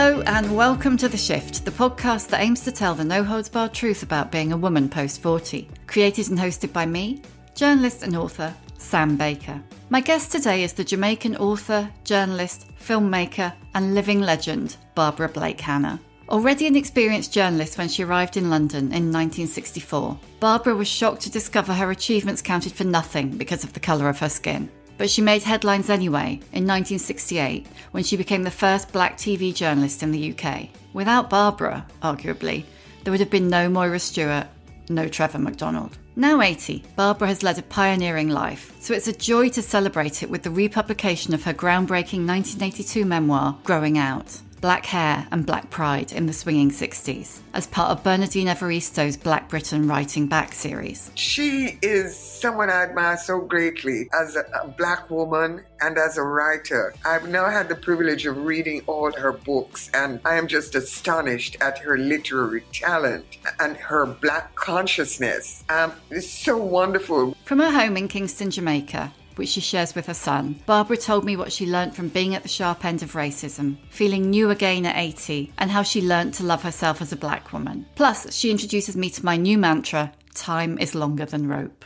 Hello, and welcome to The Shift, the podcast that aims to tell the no holds barred truth about being a woman post 40. Created and hosted by me, journalist and author Sam Baker. My guest today is the Jamaican author, journalist, filmmaker, and living legend, Barbara Blake Hannah. Already an experienced journalist when she arrived in London in 1964, Barbara was shocked to discover her achievements counted for nothing because of the colour of her skin. But she made headlines anyway in 1968 when she became the first black TV journalist in the UK. Without Barbara, arguably, there would have been no Moira Stuart, no Trevor McDonald. Now 80, Barbara has led a pioneering life, so it's a joy to celebrate it with the republication of her groundbreaking 1982 memoir, Growing Out. Black Hair and Black Pride in the Swinging 60s as part of Bernardine Evaristo's Black Britain Writing Back series. She is someone I admire so greatly as a, a, black woman and as a writer. I've now had the privilege of reading all her books, and I am just astonished at her literary talent and her black consciousness. Um, it's so wonderful. From her home in Kingston, Jamaica, which she shares with her son, Barbara told me what she learnt from being at the sharp end of racism, feeling new again at 80, and how she learnt to love herself as a black woman. Plus, she introduces me to my new mantra time is longer than rope.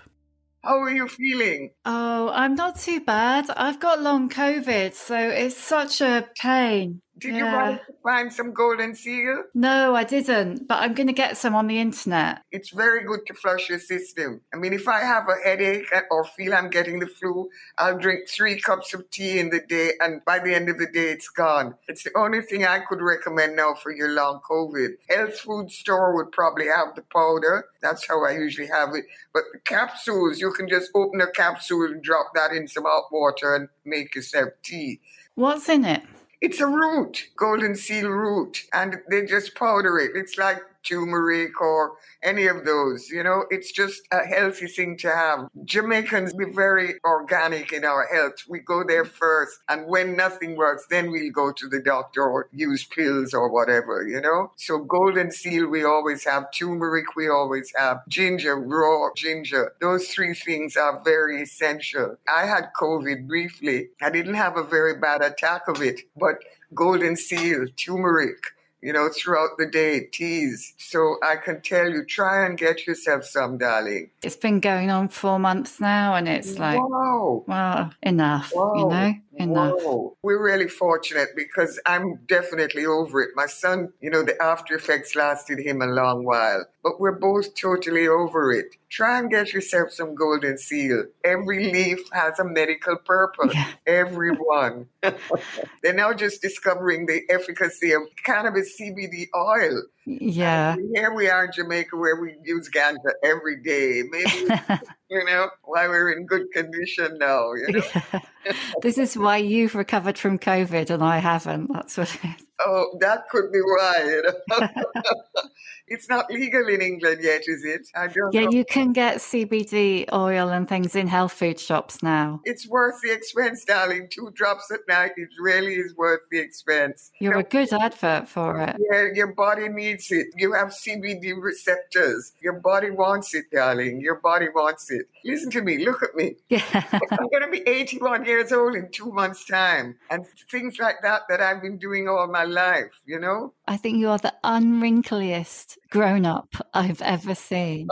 How are you feeling? Oh, I'm not too bad. I've got long COVID, so it's such a pain. Did yeah. you find some golden seal? No, I didn't, but I'm going to get some on the internet. It's very good to flush your system. I mean, if I have a headache or feel I'm getting the flu, I'll drink three cups of tea in the day, and by the end of the day, it's gone. It's the only thing I could recommend now for your long COVID. Health food store would probably have the powder. That's how I usually have it. But the capsules, you can just open a capsule and drop that in some hot water and make yourself tea. What's in it? It's a root, golden seal root, and they just powder it. It's like turmeric or any of those. You know, it's just a healthy thing to have. Jamaicans, we're very organic in our health. We go there first, and when nothing works, then we'll go to the doctor or use pills or whatever, you know? So, golden seal, we always have. Turmeric, we always have. Ginger, raw ginger. Those three things are very essential. I had COVID briefly. I didn't have a very bad attack of it, but golden seal, turmeric, you know, throughout the day, teas. So I can tell you, try and get yourself some, darling. It's been going on four months now, and it's like, wow, well, enough, wow. you know, enough. Wow. We're really fortunate because I'm definitely over it. My son, you know, the after effects lasted him a long while, but we're both totally over it. Try and get yourself some golden seal. Every leaf has a medical purpose. Yeah. Every one. They're now just discovering the efficacy of cannabis CBD oil. Yeah. And here we are in Jamaica where we use ganja every day. Maybe, you know, why we're in good condition now. You know? yeah. This is why you've recovered from COVID and I haven't. That's what it is. Oh, that could be why. You know? it's not legal in England yet, is it? I don't yeah, know. you can get CBD oil and things in health food shops now. It's worth the expense, darling. Two drops at night, it really is worth the expense. You're you a good advert for it. Yeah, your body needs it. You have CBD receptors. Your body wants it, darling. Your body wants it. Listen to me. Look at me. Yeah. I'm going to be 81 years old in two months' time. And things like that that I've been doing all my life, you know? I think you are the unwrinkliest grown up I've ever seen.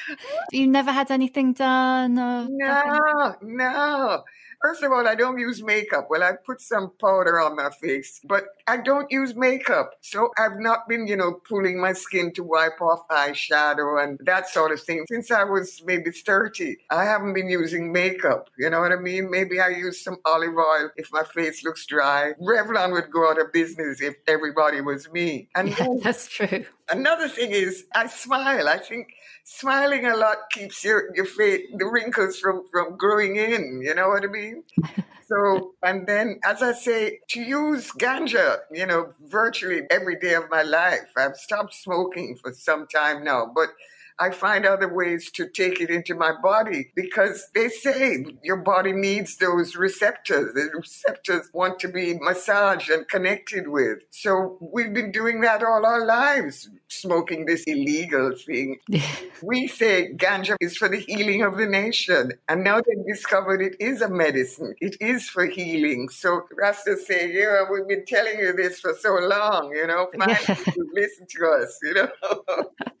you never had anything done? Or no, no. First of all, I don't use makeup. Well, I put some powder on my face, but I don't use makeup. So I've not been, you know, pulling my skin to wipe off eyeshadow and that sort of thing since I was maybe 30. I haven't been using makeup. You know what I mean? Maybe I use some olive oil if my face looks dry. Revlon would go out of business if everybody was me. And yeah, that's true. Another thing is I smile. I think smiling a lot keeps your, your face, the wrinkles from, from growing in. You know what I mean? so, and then, as I say, to use ganja, you know, virtually every day of my life. I've stopped smoking for some time now, but I find other ways to take it into my body because they say your body needs those receptors. The receptors want to be massaged and connected with. So we've been doing that all our lives, smoking this illegal thing. we say ganja is for the healing of the nation. And now they've discovered it is a medicine. It is for healing. So Rasta say, yeah, we've been telling you this for so long, you know, finally listen to us, you know.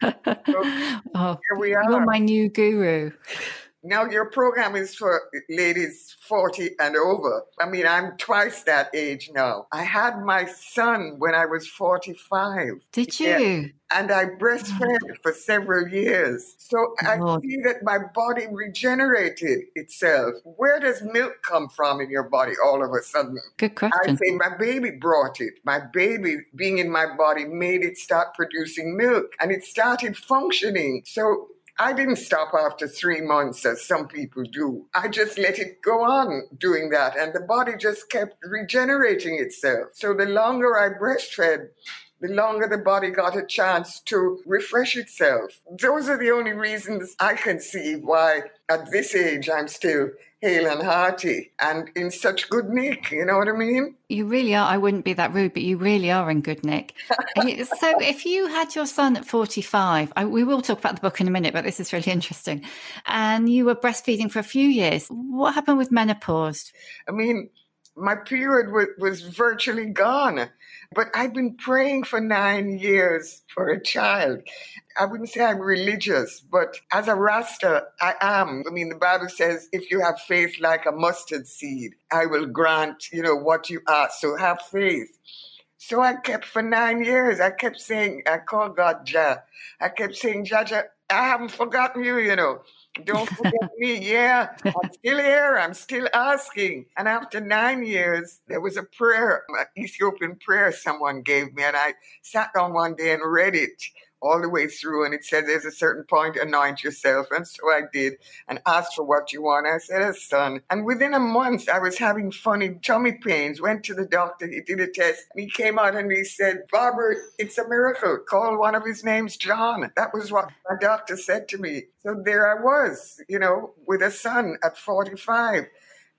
so oh, here we are. You're my new guru. Now your program is for ladies 40 and over. I mean, I'm twice that age now. I had my son when I was 45. Did you? Yeah. And I breastfed oh. for several years. So I oh. see that my body regenerated itself. Where does milk come from in your body all of a sudden? Good question. I say my baby brought it. My baby being in my body made it start producing milk and it started functioning. So I didn't stop after three months, as some people do. I just let it go on doing that, and the body just kept regenerating itself. So the longer I breastfed, the longer the body got a chance to refresh itself. Those are the only reasons I can see why at this age I'm still hale and hearty and in such good nick. You know what I mean? You really are. I wouldn't be that rude, but you really are in good nick. so, if you had your son at 45, I, we will talk about the book in a minute, but this is really interesting, and you were breastfeeding for a few years, what happened with menopause? I mean, my period was, was virtually gone. But I've been praying for nine years for a child. I wouldn't say I'm religious, but as a Rasta, I am. I mean, the Bible says, if you have faith like a mustard seed, I will grant, you know, what you ask. So have faith. So I kept for nine years, I kept saying, I called God Jah. I kept saying, Jah, Jah, I haven't forgotten you, you know. Don't forget me. Yeah, I'm still here. I'm still asking. And after nine years, there was a prayer, an Ethiopian prayer someone gave me. And I sat down one day and read it all the way through. And it said, there's a certain point, anoint yourself. And so I did and asked for what you want. I said, a son. And within a month, I was having funny tummy pains. Went to the doctor. He did a test. And he came out and he said, Barbara, it's a miracle. Call one of his names John. That was what my doctor said to me. So there I was, you know, with a son at 45.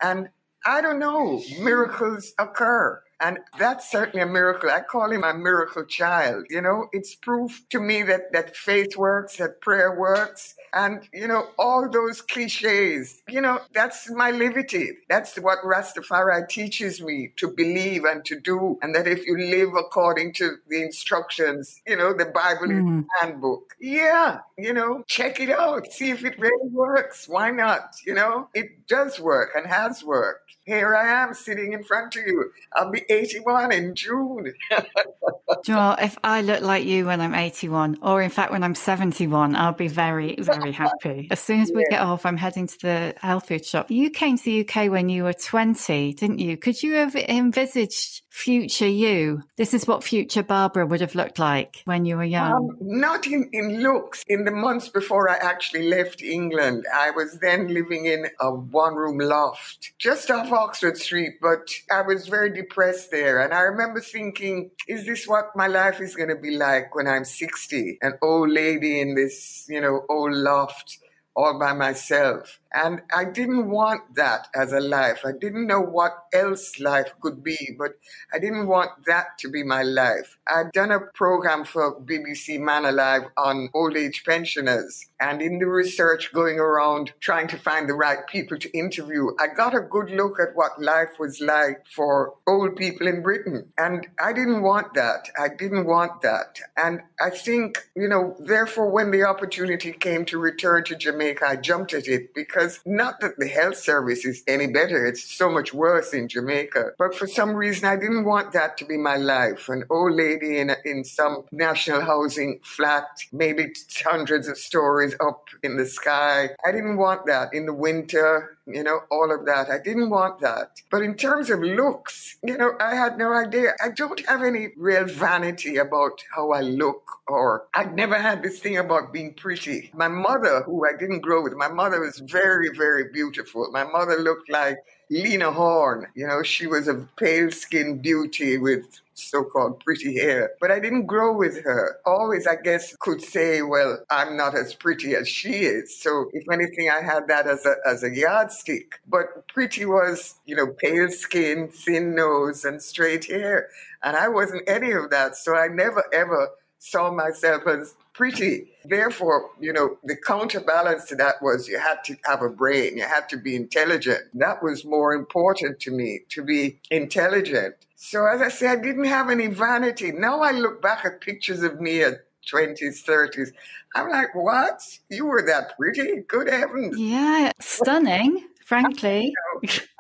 And I don't know, miracles occur. And that's certainly a miracle. I call him a miracle child. You know, it's proof to me that, that faith works, that prayer works. And, you know, all those cliches, you know, that's my liberty. That's what Rastafari teaches me to believe and to do. And that if you live according to the instructions, you know, the Bible mm. is handbook. Yeah, you know, check it out. See if it really works. Why not? You know, it does work and has worked here I am sitting in front of you. I'll be 81 in June. Joel, if I look like you when I'm 81, or in fact when I'm 71, I'll be very, very happy. As soon as we yeah. get off, I'm heading to the health food shop. You came to the UK when you were 20, didn't you? Could you have envisaged future you? This is what future Barbara would have looked like when you were young. Um, not in, in looks. In the months before I actually left England, I was then living in a one room loft just off Oxford Street, but I was very depressed there. And I remember thinking, is this what my life is going to be like when I'm 60? An old lady in this, you know, old loft all by myself. And I didn't want that as a life. I didn't know what else life could be, but I didn't want that to be my life. I'd done a program for BBC Man Alive on old age pensioners. And in the research going around trying to find the right people to interview, I got a good look at what life was like for old people in Britain. And I didn't want that. I didn't want that. And I think, you know, therefore, when the opportunity came to return to Jamaica, I jumped at it because because not that the health service is any better, it's so much worse in Jamaica. But for some reason, I didn't want that to be my life. An old lady in, a, in some national housing flat, maybe hundreds of stories up in the sky. I didn't want that in the winter you know, all of that. I didn't want that. But in terms of looks, you know, I had no idea. I don't have any real vanity about how I look, or I'd never had this thing about being pretty. My mother, who I didn't grow with, my mother was very, very beautiful. My mother looked like Lena Horne. You know, she was a pale skinned beauty with so-called pretty hair. But I didn't grow with her. Always, I guess, could say, well, I'm not as pretty as she is. So if anything, I had that as a, as a yardstick. But pretty was, you know, pale skin, thin nose, and straight hair. And I wasn't any of that. So I never, ever saw myself as pretty. Therefore, you know, the counterbalance to that was you had to have a brain, you had to be intelligent. That was more important to me, to be intelligent. So, as I say, I didn't have any vanity. Now I look back at pictures of me at 20s, 30s. I'm like, what? You were that pretty? Good heavens. Yeah, stunning frankly.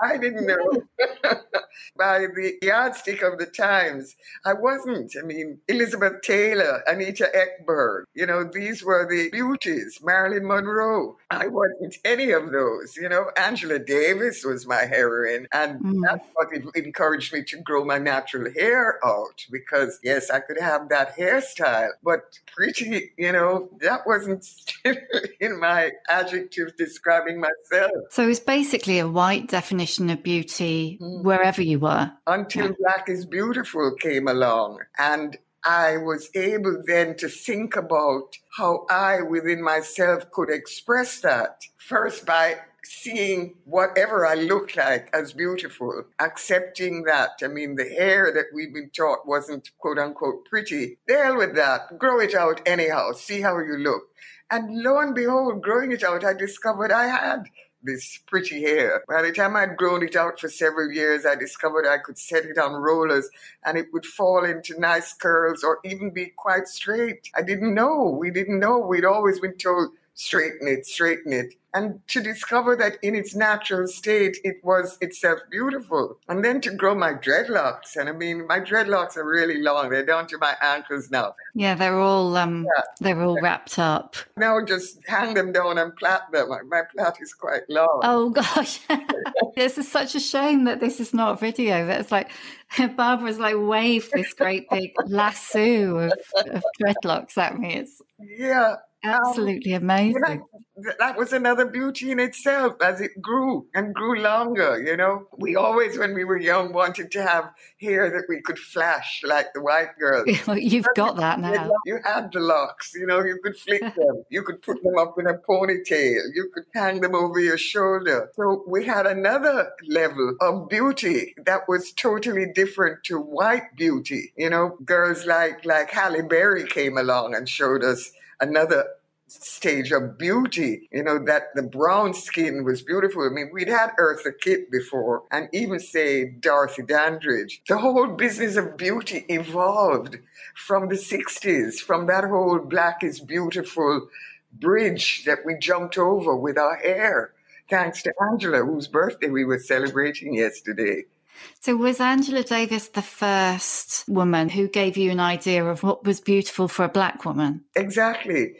I didn't know. By the yardstick of the times, I wasn't. I mean, Elizabeth Taylor, Anita Ekberg, you know, these were the beauties. Marilyn Monroe. I wasn't any of those, you know. Angela Davis was my heroine. And mm. that's what encouraged me to grow my natural hair out because, yes, I could have that hairstyle. But pretty, you know, that wasn't in my adjectives describing myself. So it's basically a white definition of beauty mm. wherever you were. Until. Black is Beautiful came along. And I was able then to think about how I within myself could express that. First, by seeing whatever I looked like as beautiful, accepting that. I mean, the hair that we've been taught wasn't quote unquote pretty. Deal with that. Grow it out anyhow. See how you look. And lo and behold, growing it out, I discovered I had this pretty hair. By the time I'd grown it out for several years, I discovered I could set it on rollers and it would fall into nice curls or even be quite straight. I didn't know. We didn't know. We'd always been told straighten it, straighten it. And to discover that in its natural state, it was itself beautiful. And then to grow my dreadlocks. And I mean, my dreadlocks are really long. They're down to my ankles now. Yeah, they're all um, yeah. they're all wrapped up. Now just hang them down and plait them. My plait is quite long. Oh gosh, this is such a shame that this is not a video. It's like Barbara's like waved this great big lasso of, of dreadlocks at me. It's yeah, Absolutely amazing. That was another beauty in itself as it grew and grew longer. You know, we always, when we were young, wanted to have hair that we could flash like the white girls. You've got that now. You had the locks, you know, you could flick them, you could put them up in a ponytail, you could hang them over your shoulder. So we had another level of beauty that was totally different to white beauty. You know, girls like like Halle Berry came along and showed us another stage of beauty. You know, that the brown skin was beautiful. I mean, we'd had Eartha Kitt before and even say Dorothy Dandridge. The whole business of beauty evolved from the 60s, from that whole black is beautiful bridge that we jumped over with our hair. Thanks to Angela, whose birthday we were celebrating yesterday. So, was Angela Davis the first woman who gave you an idea of what was beautiful for a black woman? Exactly.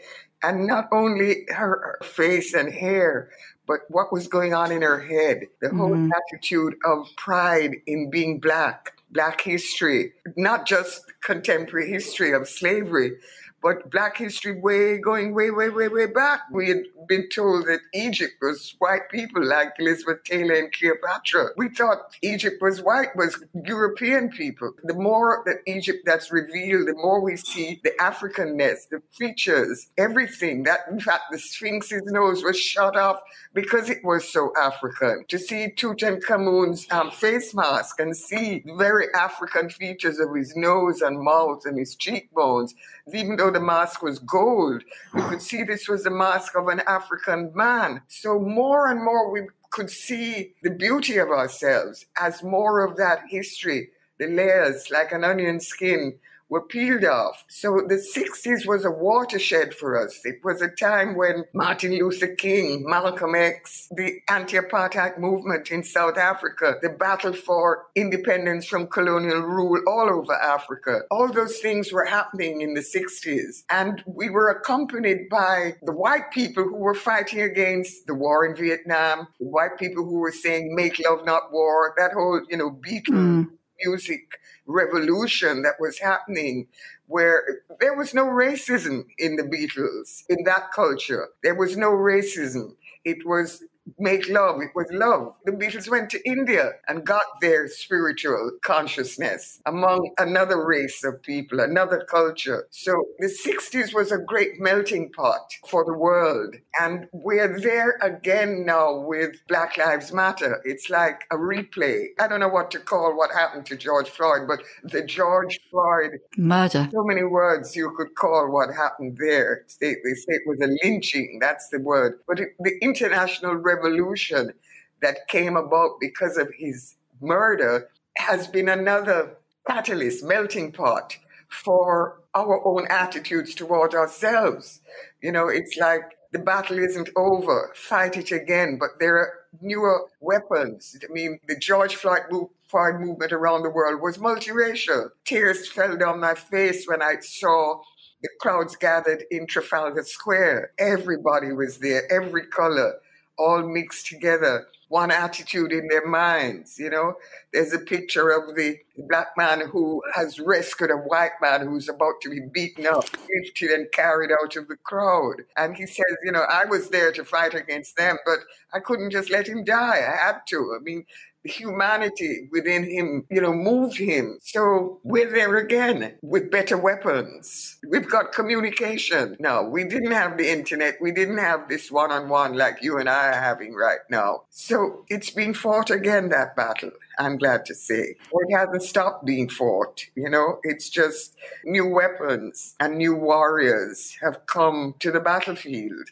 And not only her face and hair, but what was going on in her head, the whole mm. attitude of pride in being black, black history, not just contemporary history of slavery, but black history way going way, way, way, way back. We had been told that Egypt was white people like Elizabeth Taylor and Cleopatra. We thought Egypt was white, was European people. The more that Egypt that's revealed, the more we see the Africanness, the features, everything. That in fact the Sphinx's nose was shot off because it was so African. To see Tutankhamun's um, face mask and see very African features of his nose and mouth and his cheekbones, even though the mask was gold, we could see this was the mask of an African man. So more and more we could see the beauty of ourselves as more of that history, the layers like an onion skin were peeled off. So the 60s was a watershed for us. It was a time when Martin Luther King, Malcolm X, the anti apartheid movement in South Africa, the battle for independence from colonial rule all over Africa, all those things were happening in the 60s. And we were accompanied by the white people who were fighting against the war in Vietnam, the white people who were saying, make love, not war, that whole, you know, Beatles mm. music revolution that was happening where there was no racism in the Beatles, in that culture. There was no racism. It was make love, it was love. The Beatles went to India and got their spiritual consciousness among another race of people, another culture. So the 60s was a great melting pot for the world. And we're there again now with Black Lives Matter. It's like a replay. I don't know what to call what happened to George Floyd, but the George Floyd murder. So many words you could call what happened there. They, they say it was a lynching, that's the word. But it, the international revolution that came about because of his murder has been another catalyst, melting pot for our own attitudes toward ourselves. You know, it's like the battle isn't over, fight it again, but there are newer weapons. I mean, the George Floyd, move, Floyd movement around the world was multiracial. Tears fell down my face when I saw the crowds gathered in Trafalgar Square. Everybody was there, every color, all mixed together one attitude in their minds. You know, there's a picture of the black man who has rescued a white man who's about to be beaten up, lifted and carried out of the crowd. And he says, you know, I was there to fight against them, but I couldn't just let him die. I had to. I mean, humanity within him, you know, moved him. So we're there again with better weapons. We've got communication. now. we didn't have the internet. We didn't have this one on one like you and I are having right now. So it's been fought again, that battle. I'm glad to say. It hasn't stopped being fought. You know, it's just new weapons and new warriors have come to the battlefield.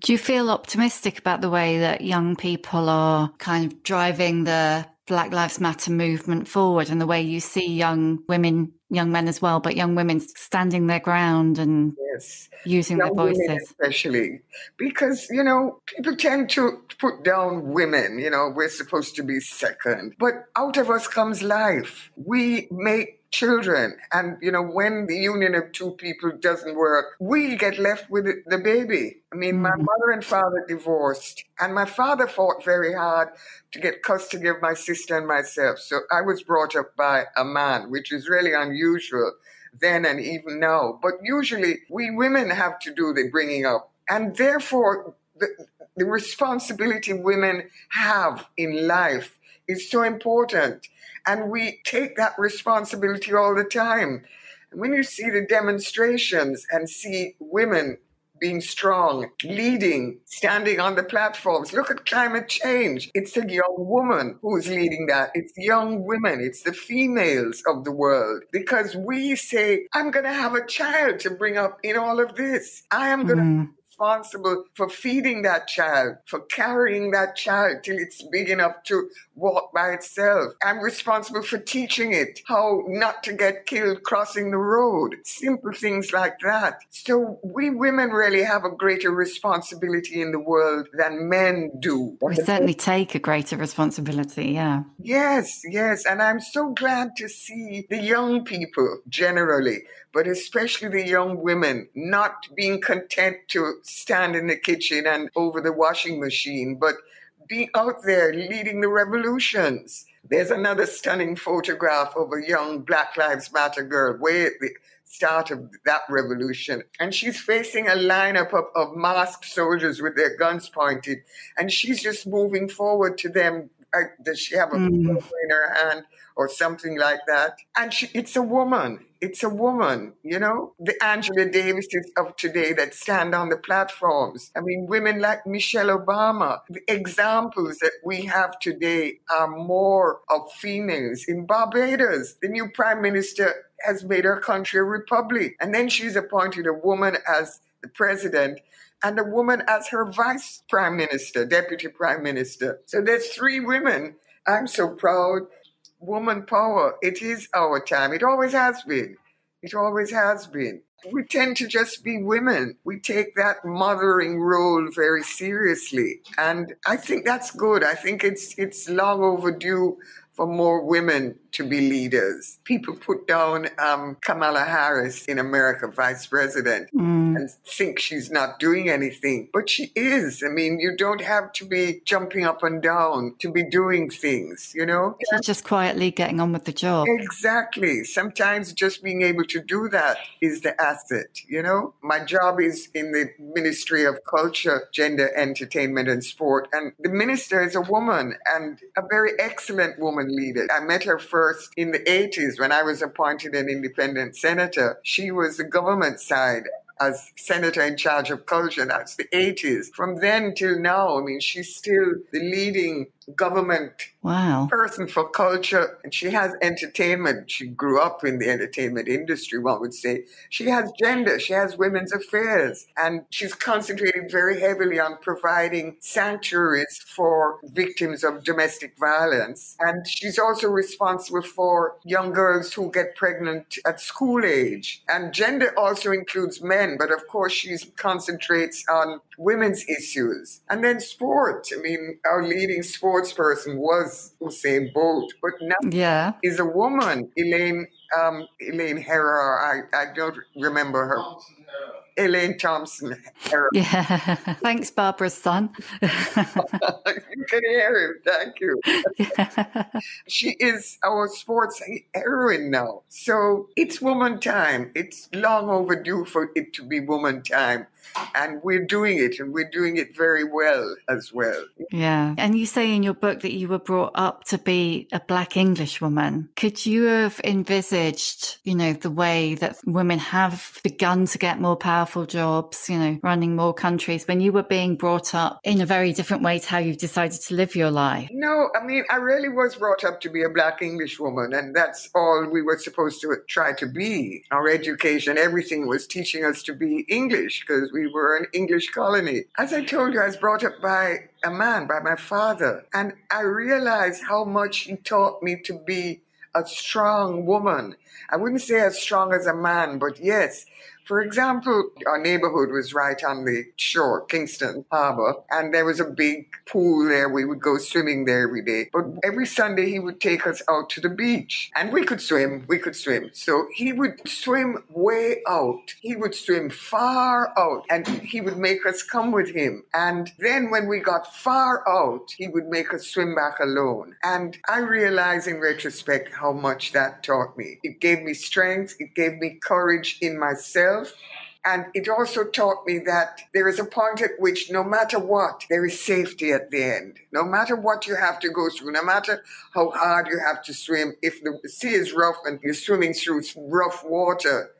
Do you feel optimistic about the way that young people are kind of driving the Black Lives Matter movement forward and the way you see young women, young men as well, but young women standing their ground and yes. using young their voices? especially because, you know, people tend to put down women, you know, we're supposed to be second. But out of us comes life. We make children. And, you know, when the union of two people doesn't work, we get left with the baby. I mean, my mm. mother and father divorced, and my father fought very hard to get custody of my sister and myself. So I was brought up by a man, which is really unusual then and even now. But usually we women have to do the bringing up. And therefore, the, the responsibility women have in life is so important. And we take that responsibility all the time. And When you see the demonstrations and see women being strong, leading, standing on the platforms. Look at climate change. It's a young woman who's leading that. It's young women. It's the females of the world. Because we say, I'm going to have a child to bring up in all of this. I am going to mm responsible for feeding that child, for carrying that child till it's big enough to walk by itself. I'm responsible for teaching it how not to get killed crossing the road. Simple things like that. So we women really have a greater responsibility in the world than men do. We certainly take a greater responsibility, yeah. Yes, yes. And I'm so glad to see the young people generally but especially the young women not being content to stand in the kitchen and over the washing machine, but be out there leading the revolutions. There's another stunning photograph of a young Black Lives Matter girl way at the start of that revolution. And she's facing a lineup of, of masked soldiers with their guns pointed. And she's just moving forward to them. Uh, does she have a mm. in her hand or something like that? And she, it's a woman it's a woman, you know, the Angela Davises of today that stand on the platforms. I mean, women like Michelle Obama. The examples that we have today are more of females. In Barbados, the new prime minister has made her country a republic. And then she's appointed a woman as the president and a woman as her vice prime minister, deputy prime minister. So there's three women. I'm so proud woman power. It is our time. It always has been. It always has been. We tend to just be women. We take that mothering role very seriously. And I think that's good. I think it's it's long overdue for more women to be leaders. People put down um, Kamala Harris in America, vice president, mm. and think she's not doing anything. But she is. I mean, you don't have to be jumping up and down to be doing things, you know? She's just quietly getting on with the job. Exactly. Sometimes just being able to do that is the asset, you know? My job is in the Ministry of Culture, Gender, Entertainment and Sport. And the minister is a woman and a very excellent woman leader. I met her first in the 80s when I was appointed an independent senator. She was the government side as senator in charge of culture. That's the 80s. From then till now, I mean, she's still the leading government wow. person for culture. And she has entertainment. She grew up in the entertainment industry, one would say. She has gender, she has women's affairs, and she's concentrating very heavily on providing sanctuaries for victims of domestic violence. And she's also responsible for young girls who get pregnant at school age. And gender also includes men, but of course, she concentrates on women's issues. And then sport. I mean, our leading sports person was Usain Bolt, but now yeah. is a woman, Elaine um, Elaine Herrera. I, I don't remember her. Elaine Thompson. Yeah. Thanks, Barbara's son. you can hear him. Thank you. she is our sports heroine now. So it's woman time. It's long overdue for it to be woman time. And we're doing it, and we're doing it very well as well. Yeah. And you say in your book that you were brought up to be a black English woman. Could you have envisaged, you know, the way that women have begun to get more powerful jobs, you know, running more countries when you were being brought up in a very different way to how you've decided to live your life? No, I mean, I really was brought up to be a black English woman, and that's all we were supposed to try to be. Our education, everything was teaching us to be English because we were an English colony. As I told you, I was brought up by a man, by my father, and I realized how much he taught me to be a strong woman. I wouldn't say as strong as a man, but yes, for example, our neighborhood was right on the shore, Kingston Harbor, and there was a big pool there. We would go swimming there every day. But every Sunday, he would take us out to the beach, and we could swim. We could swim. So he would swim way out. He would swim far out, and he would make us come with him. And then when we got far out, he would make us swim back alone. And I realize in retrospect how much that taught me. It gave me strength, it gave me courage in myself And it also taught me that there is a point at which, no matter what, there is safety at the end. No matter what you have to go through, no matter how hard you have to swim, if the sea is rough and you're swimming through rough water,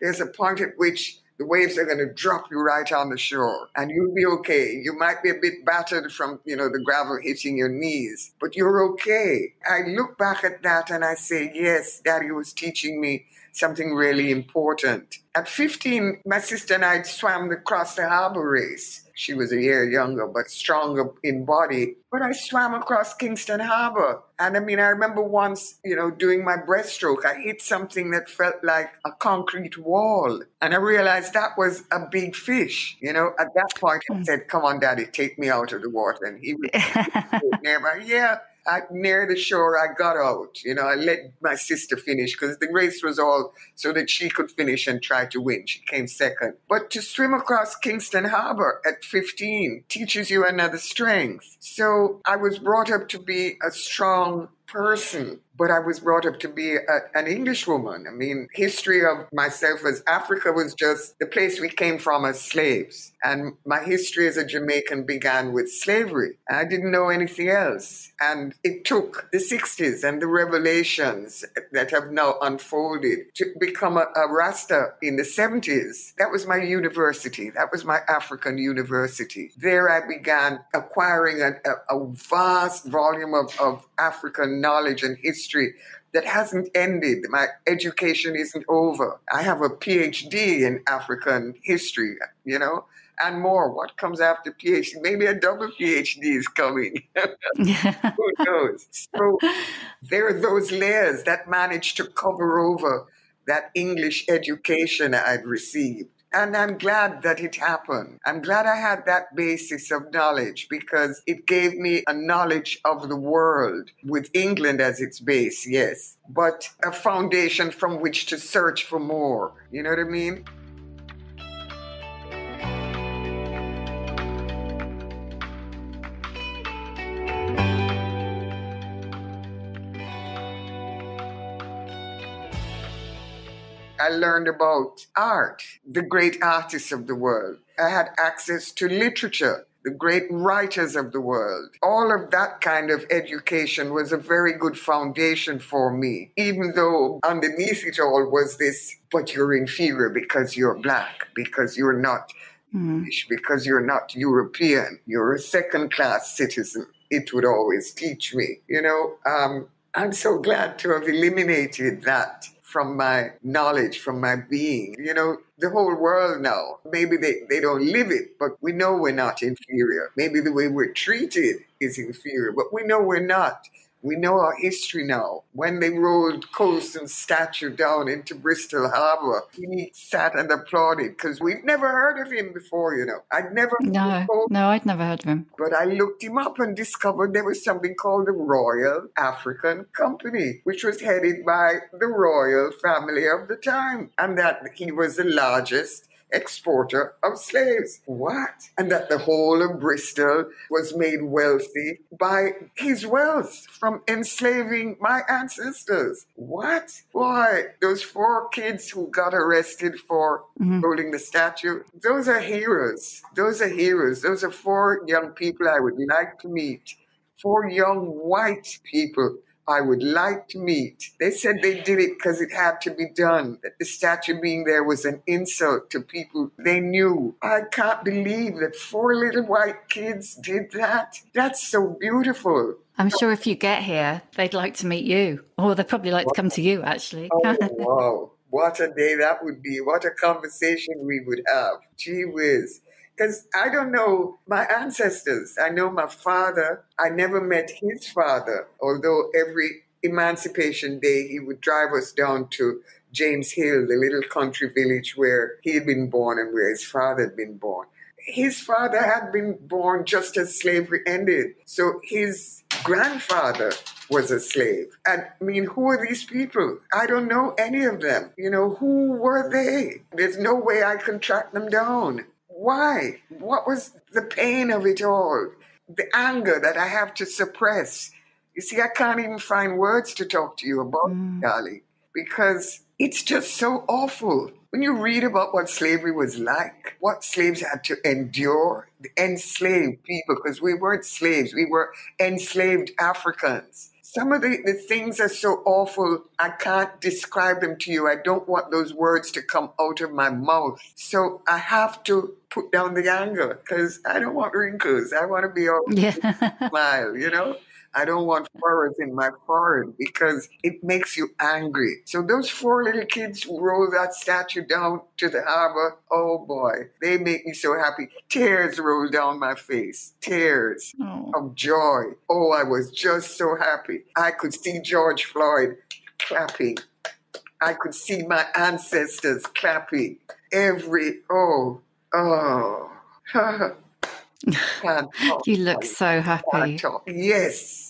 there's a point at which the waves are going to drop you right on the shore and you'll be okay. You might be a bit battered from, you know, the gravel hitting your knees, but you're okay. I look back at that and I say, yes, daddy was teaching me something really important. At 15, my sister and I swam across the harbor race. She was a year younger, but stronger in body. But I swam across Kingston Harbor. And I mean, I remember once, you know, doing my breaststroke, I hit something that felt like a concrete wall. And I realized that was a big fish. You know, at that point, I hmm. said, Come on, daddy, take me out of the water. And he was nearby. Yeah, I, near the shore, I got out. You know, I let my sister finish because the race was all so that she could finish and try to win. She came second. But to swim across Kingston Harbor at 15 teaches you another strength. So I was brought up to be a strong person but I was brought up to be a, an English woman. I mean, history of myself as Africa was just the place we came from as slaves. And my history as a Jamaican began with slavery. I didn't know anything else. And it took the 60s and the revelations that have now unfolded to become a, a Rasta in the 70s. That was my university. That was my African university. There I began acquiring a, a, a vast volume of, of African knowledge and history history that hasn't ended. My education isn't over. I have a PhD in African history, you know, and more. What comes after PhD? Maybe a double PhD is coming. Who knows? So there are those layers that manage to cover over that English education I'd received. And I'm glad that it happened. I'm glad I had that basis of knowledge because it gave me a knowledge of the world with England as its base, yes, but a foundation from which to search for more. You know what I mean? I learned about art, the great artists of the world. I had access to literature, the great writers of the world. All of that kind of education was a very good foundation for me, even though underneath it all was this, but you're inferior because you're black, because you're not mm. because you're not European, you're a second class citizen. It would always teach me, you know. Um, I'm so glad to have eliminated that from my knowledge, from my being. You know, the whole world now, maybe they, they don't live it, but we know we're not inferior. Maybe the way we're treated is inferior, but we know we're not. We know our history now. When they rolled Colston's statue down into Bristol Harbour, he sat and applauded because we'd never heard of him before, you know. I'd never No, no, I'd never heard of him. But I looked him up and discovered there was something called the Royal African Company, which was headed by the royal family of the time, and that he was the largest exporter of slaves. What? And that the whole of Bristol was made wealthy by his wealth from enslaving my ancestors. What? Why? Those four kids who got arrested for mm-hmm. holding the statue, those are heroes. Those are heroes. Those are four young people I would like to meet. Four young white people I would like to meet. They said they did it because it had to be done, that the statue being there was an insult to people they knew. I can't believe that four little white kids did that. That's so beautiful. I'm sure if you get here, they'd like to meet you, or they'd probably like to come to you, actually. oh, wow. What a day that would be. What a conversation we would have. Gee whiz. Because I don't know my ancestors. I know my father. I never met his father, although every Emancipation Day he would drive us down to James Hill, the little country village where he had been born and where his father had been born. His father had been born just as slavery ended. So his grandfather was a slave. And I mean, who are these people? I don't know any of them. You know, who were they? There's no way I can track them down. Why? What was the pain of it all? The anger that I have to suppress. You see, I can't even find words to talk to you about, mm. darling, because it's just so awful. When you read about what slavery was like, what slaves had to endure, the enslaved people, because we weren't slaves, we were enslaved Africans some of the, the things are so awful, I can't describe them to you. I don't want those words to come out of my mouth. So I have to put down the anger because I don't want wrinkles. I want to be all yeah. smile, you know? I don't want furrows in my forehead because it makes you angry. So those four little kids who rolled that statue down to the harbor, oh boy, they make me so happy. Tears roll down my face, tears oh. of joy. Oh, I was just so happy. I could see George Floyd clapping. I could see my ancestors clapping. Every, oh, oh. you look so happy. Yes.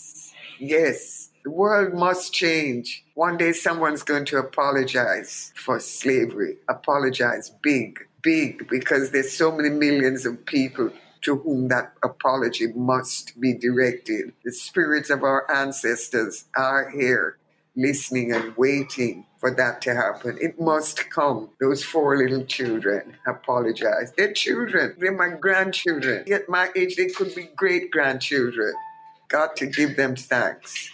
Yes, the world must change. One day someone's going to apologize for slavery, apologize big, big, because there's so many millions of people to whom that apology must be directed. The spirits of our ancestors are here listening and waiting for that to happen. It must come. Those four little children apologize. They're children. They're my grandchildren. At my age, they could be great grandchildren got to give them thanks.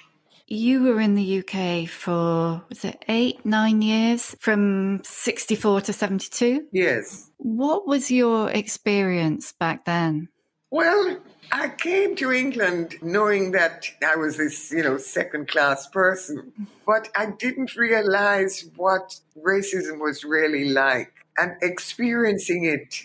You were in the UK for, was it eight, nine years from 64 to 72? Yes. What was your experience back then? Well, I came to England knowing that I was this, you know, second class person, but I didn't realize what racism was really like. And experiencing it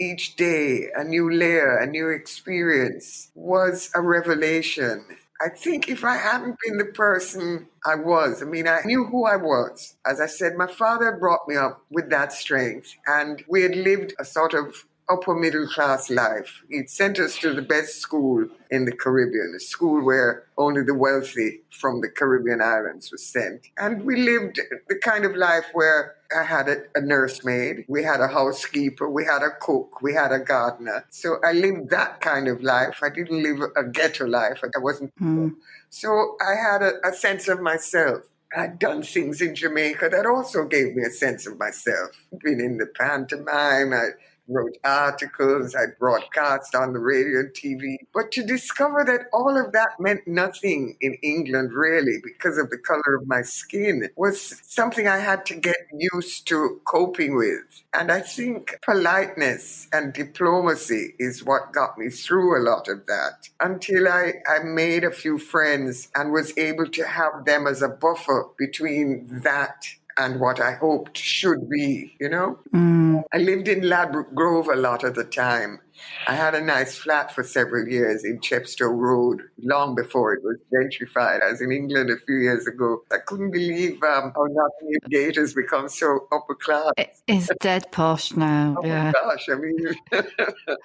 each day, a new layer, a new experience, was a revelation. I think if I hadn't been the person I was, I mean, I knew who I was. As I said, my father brought me up with that strength, and we had lived a sort of upper middle class life. He'd sent us to the best school in the Caribbean, a school where only the wealthy from the Caribbean islands were sent. And we lived the kind of life where I had a, a, nursemaid, we had a housekeeper, we had a cook, we had a gardener. So I lived that kind of life. I didn't live a ghetto life. I wasn't. Mm. So I had a, a sense of myself. I'd done things in Jamaica that also gave me a sense of myself. Been in the pantomime, I wrote articles, I broadcast on the radio and TV. But to discover that all of that meant nothing in England, really, because of the color of my skin, was something I had to get used to coping with. And I think politeness and diplomacy is what got me through a lot of that until I, I made a few friends and was able to have them as a buffer between that and what I hoped should be, you know? Mm. I lived in Ladbroke Grove a lot of the time. I had a nice flat for several years in Chepstow Road, long before it was gentrified. I was in England a few years ago. I couldn't believe um, how Nottingham Gate has become so upper class. It's dead posh now. oh yeah. my gosh, I mean,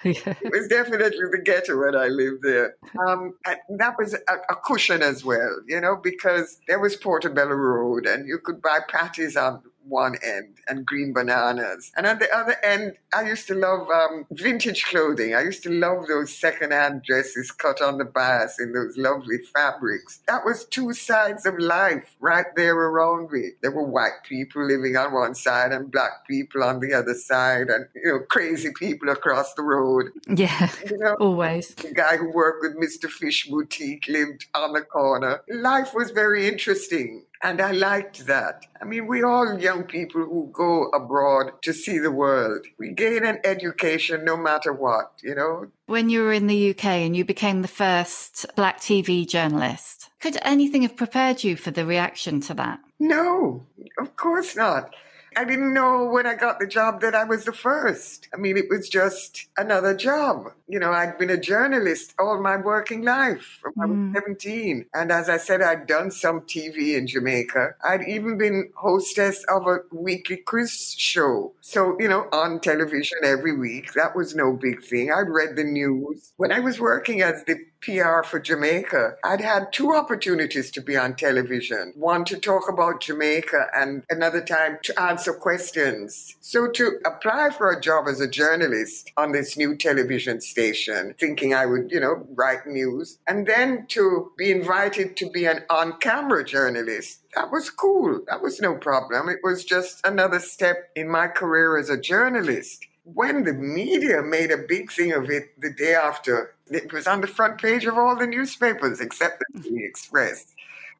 it was definitely the ghetto when I lived there. Um, that was a, a, cushion as well, you know, because there was Portobello Road and you could buy patties on one end and green bananas. And at the other end, I used to love um, vintage clothing. I used to love those secondhand dresses cut on the bias in those lovely fabrics. That was two sides of life right there around me. There were white people living on one side and black people on the other side and, you know, crazy people across the road. Yeah, you know, always. The guy who worked with Mr. Fish Boutique lived on the corner. Life was very interesting. And I liked that. I mean, we all young people who go abroad to see the world. We gain an education no matter what, you know. When you were in the UK and you became the first black TV journalist, could anything have prepared you for the reaction to that? No, of course not. I didn't know when I got the job that I was the first. I mean, it was just another job. You know, I'd been a journalist all my working life from I was mm. 17. And as I said, I'd done some TV in Jamaica. I'd even been hostess of a weekly quiz show. So, you know, on television every week. That was no big thing. I'd read the news. When I was working as the PR for Jamaica, I'd had two opportunities to be on television. One to talk about Jamaica and another time to answer questions. So to apply for a job as a journalist on this new television station, thinking I would, you know, write news, and then to be invited to be an on-camera journalist that was cool. That was no problem. It was just another step in my career as a journalist when the media made a big thing of it the day after, it was on the front page of all the newspapers except the Daily Express.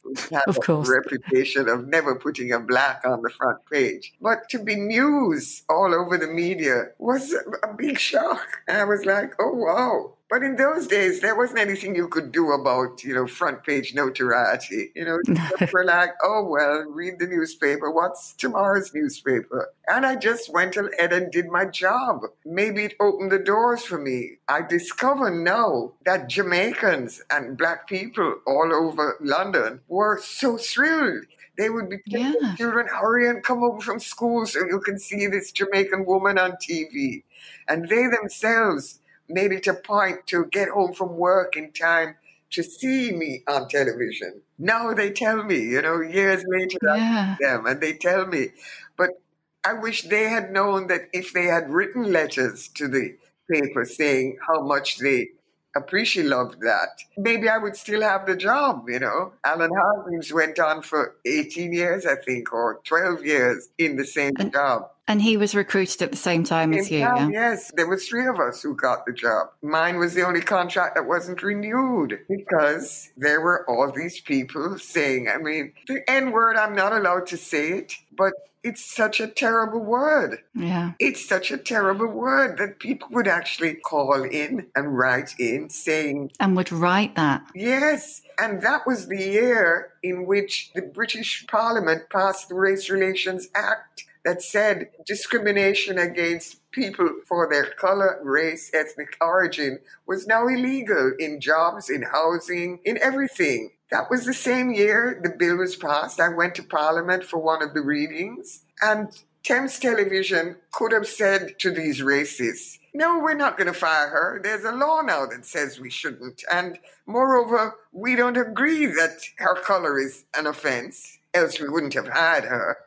Which had of course. A reputation of never putting a black on the front page. But to be news all over the media was a big shock. And I was like, oh, wow. But in those days, there wasn't anything you could do about, you know, front page notoriety. You know, were like, oh, well, read the newspaper. What's tomorrow's newspaper? And I just went ahead and did my job. Maybe it opened the doors for me. I discover now that Jamaicans and black people all over London were so thrilled they would be telling yeah. children, hurry and come home from school so you can see this Jamaican woman on TV. And they themselves made it a point to get home from work in time to see me on television. Now they tell me, you know, years later, yeah. them and they tell me. But I wish they had known that if they had written letters to the paper saying how much they appreciate loved that, maybe I would still have the job, you know. Alan Hargreaves went on for 18 years, I think, or 12 years in the same and, job. And he was recruited at the same time as you, yeah? Yes, there was three of us who got the job. Mine was the only contract that wasn't renewed because there were all these people saying, I mean, the N word, I'm not allowed to say it, but it's such a terrible word. Yeah. It's such a terrible word that people would actually call in and write in saying. And would write that. Yes. And that was the year in which the British Parliament passed the Race Relations Act that said discrimination against people for their color, race, ethnic origin was now illegal in jobs, in housing, in everything. That was the same year the bill was passed. I went to Parliament for one of the readings, and Thames Television could have said to these racists, no, we're not going to fire her. There's a law now that says we shouldn't. And moreover, we don't agree that her color is an offense, else we wouldn't have hired her.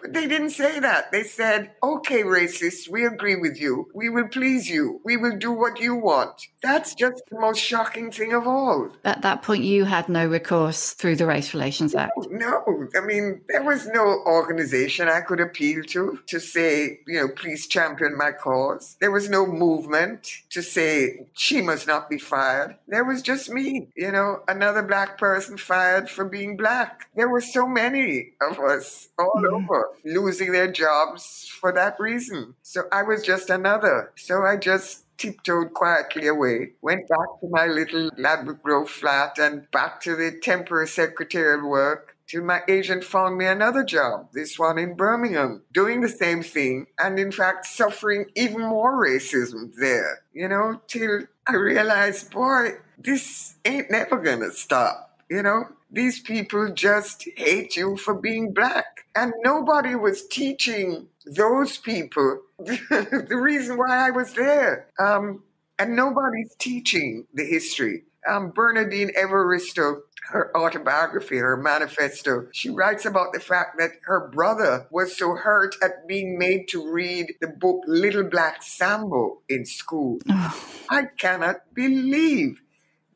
But they didn't say that. They said, okay, racists, we agree with you. We will please you. We will do what you want. That's just the most shocking thing of all. At that point, you had no recourse through the Race Relations Act. No, I mean, there was no organization I could appeal to to say, you know, please champion my cause. There was no movement to say she must not be fired. There was just me, you know, another black person fired for being black. There were so many of us all mm. over losing their jobs for that reason. So I was just another. So I just tiptoed quietly away, went back to my little Ladbroke Grove flat and back to the temporary secretarial work till my agent found me another job, this one in Birmingham, doing the same thing and in fact suffering even more racism there, you know, till I realized, boy, this ain't never gonna stop, you know? These people just hate you for being black. And nobody was teaching those people the reason why I was there. Um, and nobody's teaching the history. Um, Bernardine Evaristo, her autobiography, her manifesto, she writes about the fact that her brother was so hurt at being made to read the book Little Black Sambo in school. I cannot believe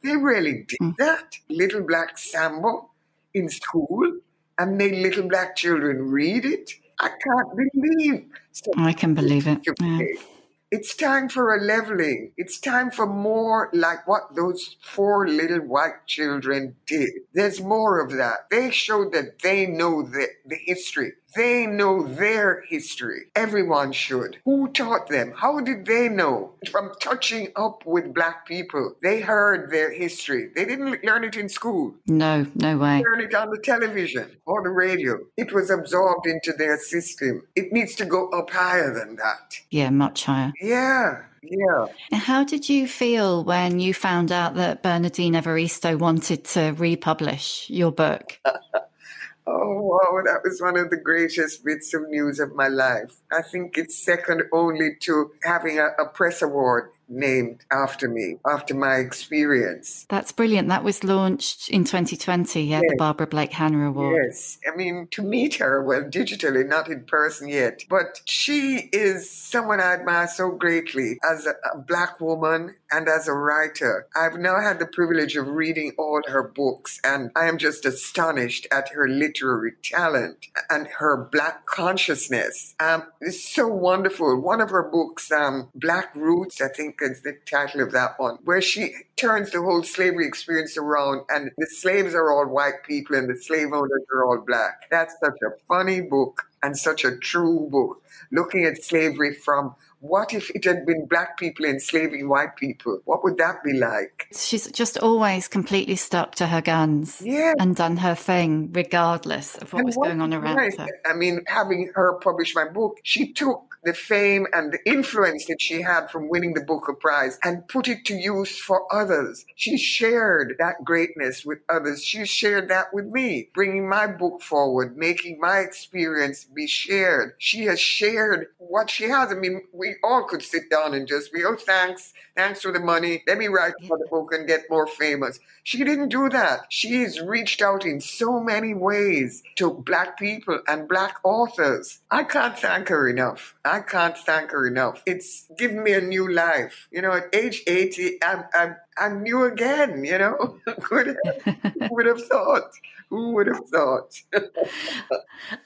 they really did mm. that. Little Black Sambo in school and made little black children read it. I can't believe. I can believe it. Yeah. It's time for a leveling. It's time for more like what those four little white children did. There's more of that. They showed that they know the, the history. They know their history. Everyone should. Who taught them? How did they know? From touching up with black people, they heard their history. They didn't learn it in school. No, no way. They learned it on the television or the radio. It was absorbed into their system. It needs to go up higher than that. Yeah, much higher. Yeah. Yeah. How did you feel when you found out that Bernardine Evaristo wanted to republish your book? Oh, wow, that was one of the greatest bits of news of my life. I think it's second only to having a, a press award named after me, after my experience. That's brilliant. That was launched in 2020, yeah, yes. the Barbara Blake Hannah Award. Yes. I mean, to meet her, well, digitally, not in person yet, but she is someone I admire so greatly as a, a black woman and as a writer. I've now had the privilege of reading all her books, and I am just astonished at her literary talent and her black consciousness. Um, it's so wonderful. One of her books, um, Black Roots, I think is the title of that one, where she turns the whole slavery experience around and the slaves are all white people and the slave owners are all black. That's such a funny book and such a true book, looking at slavery from what if it had been black people enslaving white people? What would that be like? She's just always completely stuck to her guns yeah. and done her thing regardless of what and was what going on around nice. her. I mean, having her publish my book, she took the fame and the influence that she had from winning the Booker Prize and put it to use for others. She shared that greatness with others. She shared that with me, bringing my book forward, making my experience be shared. She has shared what she has. I mean, we all could sit down and just be, oh, thanks, thanks for the money. Let me write for the book and get more famous. She didn't do that. She's reached out in so many ways to Black people and Black authors. I can't thank her enough. I can't thank her enough. It's given me a new life. You know, at age 80, I'm, I'm, I'm new again, you know? Who would have thought? Who would have thought?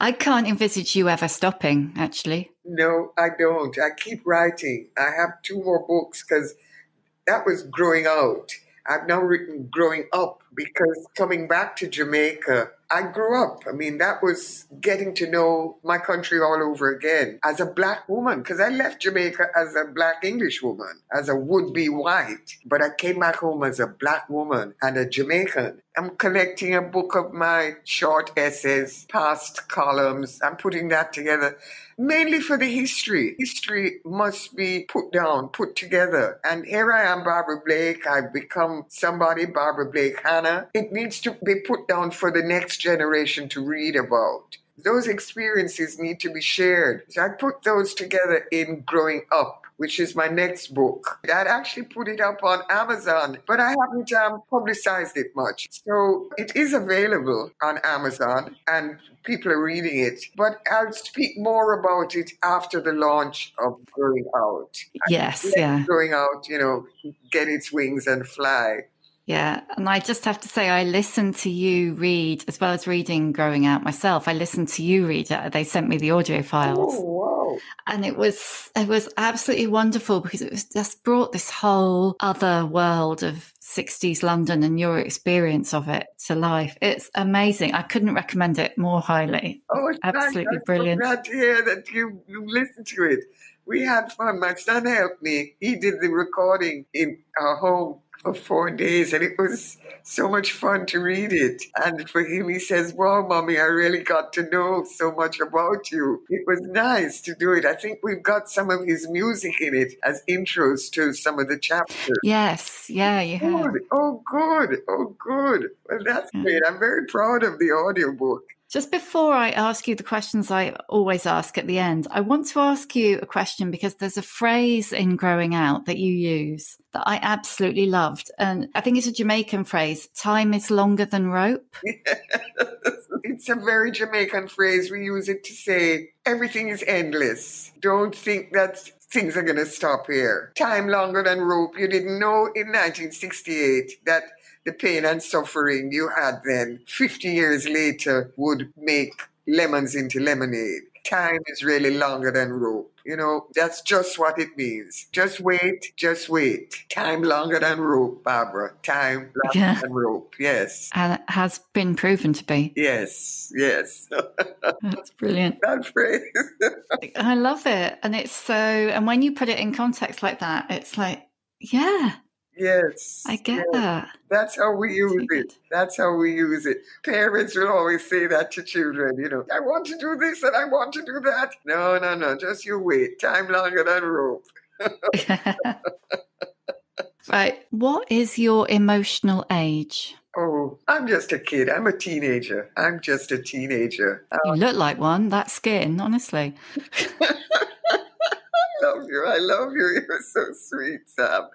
I can't envisage you ever stopping, actually. No, I don't. I keep writing. I have two more books because that was growing out. I've now written growing up because coming back to Jamaica, I grew up. I mean, that was getting to know my country all over again as a black woman, because I left Jamaica as a black English woman, as a would be white, but I came back home as a black woman and a Jamaican. I'm collecting a book of my short essays, past columns. I'm putting that together mainly for the history. History must be put down, put together. And here I am, Barbara Blake. I've become somebody, Barbara Blake Hannah. It needs to be put down for the next generation to read about. Those experiences need to be shared. So I put those together in growing up which is my next book. I'd actually put it up on Amazon, but I haven't um, publicized it much. So it is available on Amazon and people are reading it. But I'll speak more about it after the launch of Growing Out. Yes, yeah. Growing Out, you know, get its wings and fly. Yeah. And I just have to say, I listened to you read, as well as reading Growing Out myself. I listened to you read it. They sent me the audio files. Oh, wow. And it was, it was absolutely wonderful because it was just brought this whole other world of 60s London and your experience of it to life. It's amazing. I couldn't recommend it more highly. Oh, absolutely I'm brilliant. So glad to hear that you, you listened to it. We had fun. My son helped me. He did the recording in our home for four days, and it was so much fun to read it. And for him, he says, Wow, mommy, I really got to know so much about you. It was nice to do it. I think we've got some of his music in it as intros to some of the chapters. Yes, yeah, you have. Oh, good. Oh, good. Well, that's Yeah. great. I'm very proud of the audiobook. Just before I ask you the questions I always ask at the end, I want to ask you a question because there's a phrase in Growing Out that you use that I absolutely loved. And I think it's a Jamaican phrase time is longer than rope. it's a very Jamaican phrase. We use it to say everything is endless. Don't think that things are going to stop here. Time longer than rope. You didn't know in 1968 that the pain and suffering you had then, 50 years later, would make lemons into lemonade. Time is really longer than rope. You know, that's just what it means. Just wait, just wait. Time longer than rope, Barbara. Time longer Yeah. than rope. Yes. And it has been proven to be. Yes, yes. That's brilliant. that phrase. I love it. And it's so, and when you put it in context like that, it's like, yeah, yes. I get yes. that. That's how we use it. That's how we use it. Parents will always say that to children, you know, I want to do this and I want to do that. No, no, no. Just you wait. Time longer than rope. right. What is your emotional age? Oh, I'm just a kid. I'm a teenager. I'm just a teenager. You um, look like one. That skin, honestly. I love you. I love you. You're so sweet, Sam.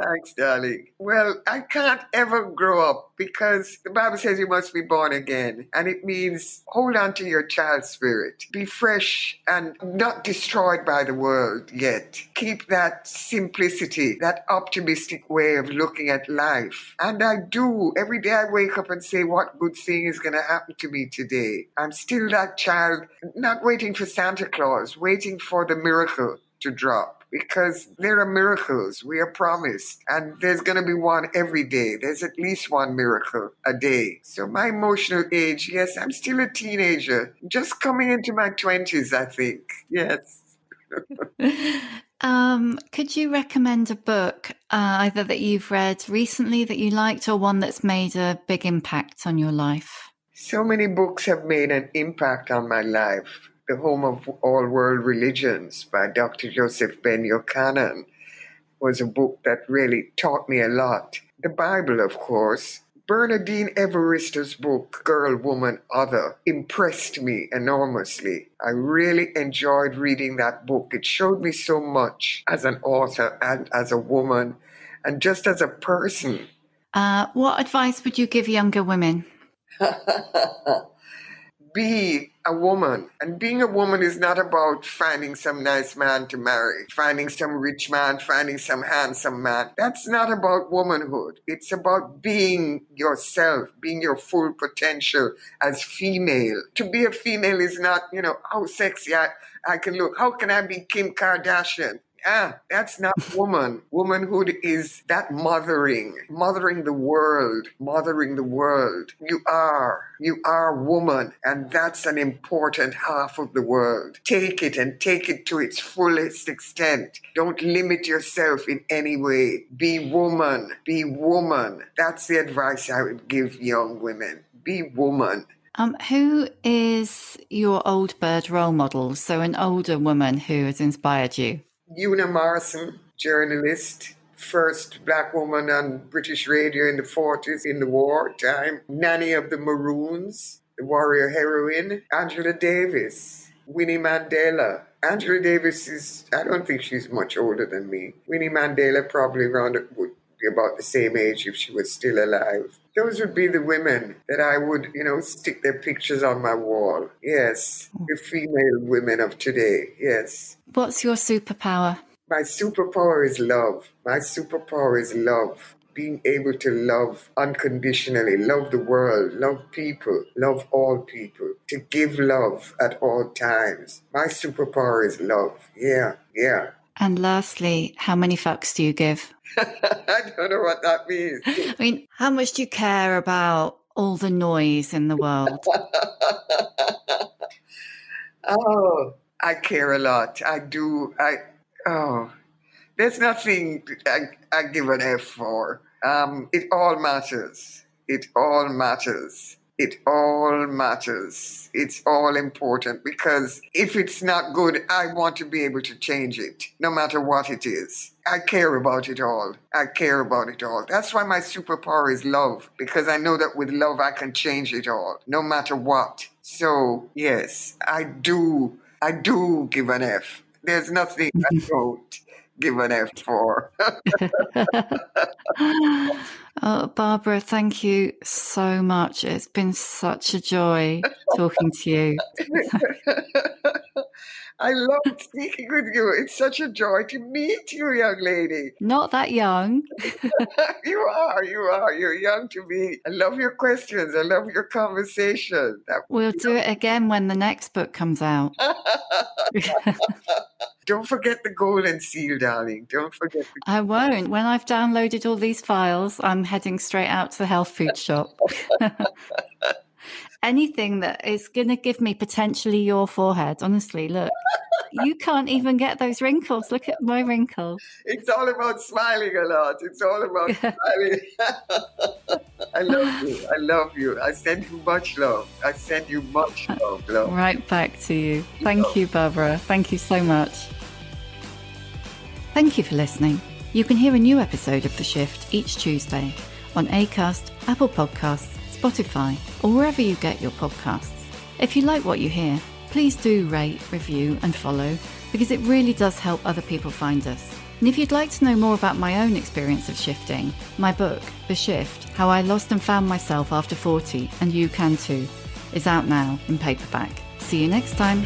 Thanks, darling. Well, I can't ever grow up because the Bible says you must be born again. And it means hold on to your child spirit. Be fresh and not destroyed by the world yet. Keep that simplicity, that optimistic way of looking at life. And I do. Every day I wake up and say, what good thing is going to happen to me today? I'm still that child, not waiting for Santa Claus, waiting for the miracle to drop because there are miracles. We are promised. And there's going to be one every day. There's at least one miracle a day. So my emotional age yes i'm still a teenager. Just coming into my 20s i think. Yes. Um, could you recommend a book, uh, either that you've read recently that you liked or one that's made a big impact on your life? so many books have made an impact on my life the home of all world religions by dr joseph ben Jochannan was a book that really taught me a lot the bible of course Bernardine Evaristo's book, Girl, Woman, Other, impressed me enormously. I really enjoyed reading that book. It showed me so much as an author and as a woman and just as a person. Uh, what advice would you give younger women? Be a woman. And being a woman is not about finding some nice man to marry, finding some rich man, finding some handsome man. That's not about womanhood. It's about being yourself, being your full potential as female. To be a female is not, you know, how sexy I, I can look. How can I be Kim Kardashian? Ah, that's not woman. Womanhood is that mothering, mothering the world, mothering the world. You are, you are woman, and that's an important half of the world. Take it and take it to its fullest extent. Don't limit yourself in any way. Be woman, be woman. That's the advice I would give young women. Be woman. Um, who is your old bird role model? So, an older woman who has inspired you. Una Marson, journalist, first black woman on British radio in the 40s in the war time, Nanny of the Maroons, the warrior heroine, Angela Davis, Winnie Mandela, Angela Davis is, I don't think she's much older than me. Winnie Mandela probably around would about the same age if she was still alive. Those would be the women that I would, you know, stick their pictures on my wall. Yes, the female women of today. Yes. What's your superpower? My superpower is love. My superpower is love being able to love unconditionally, love the world, love people, love all people, to give love at all times. My superpower is love. Yeah, yeah. And lastly, how many fucks do you give? I don't know what that means. I mean, how much do you care about all the noise in the world? oh, I care a lot. I do. I, oh, there's nothing I, I give an F for. Um, it all matters. It all matters. It all matters. It's all important because if it's not good, I want to be able to change it, no matter what it is. I care about it all. I care about it all. That's why my superpower is love, because I know that with love I can change it all, no matter what. So, yes, I do. I do give an F. There's nothing I don't give an F for. oh, Barbara, thank you so much. It's been such a joy talking to you. I love speaking with you. It's such a joy to meet you, young lady. Not that young. you are, you are. You're young to me. I love your questions. I love your conversation. That we'll do it again when the next book comes out. Don't forget the golden seal, darling. Don't forget. The- I won't. When I've downloaded all these files, I'm heading straight out to the health food shop. Anything that is going to give me potentially your forehead. Honestly, look, you can't even get those wrinkles. Look at my wrinkles. It's all about smiling a lot. It's all about smiling. I love you. I love you. I send you much love. I send you much love. love. Right back to you. Thank you, Barbara. Thank you so much. Thank you for listening. You can hear a new episode of The Shift each Tuesday on Acast, Apple Podcasts, Spotify, or wherever you get your podcasts. If you like what you hear, please do rate, review, and follow because it really does help other people find us. And if you'd like to know more about my own experience of shifting, my book, The Shift How I Lost and Found Myself After 40, and you can too, is out now in paperback. See you next time.